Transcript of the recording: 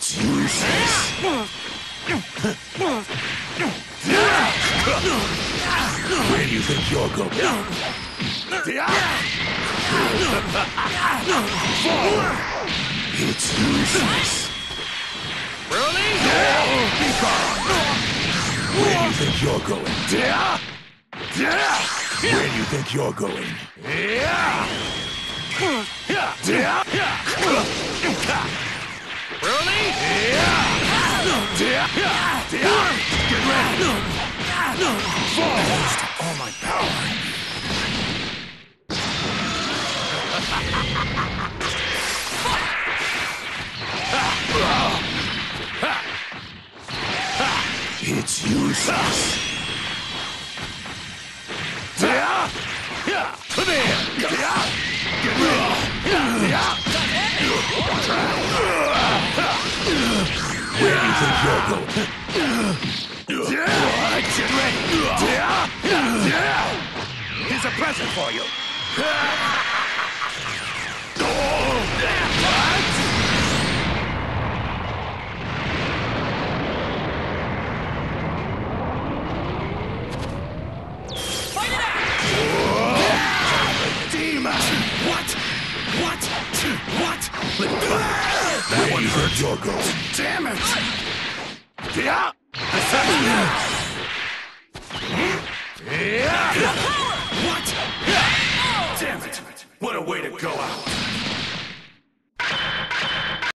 It's useless. Where do you think you're going? It's useless. Really? Where do you think you're going? Where do you think you're going? Really? All my power. It's useless. Come here! Where do you you're? Get ready! Here's a present for you. What? What? What? That one hurt your going. Damn it! Yeah. Yeah! What? Damn it! What a way to go out!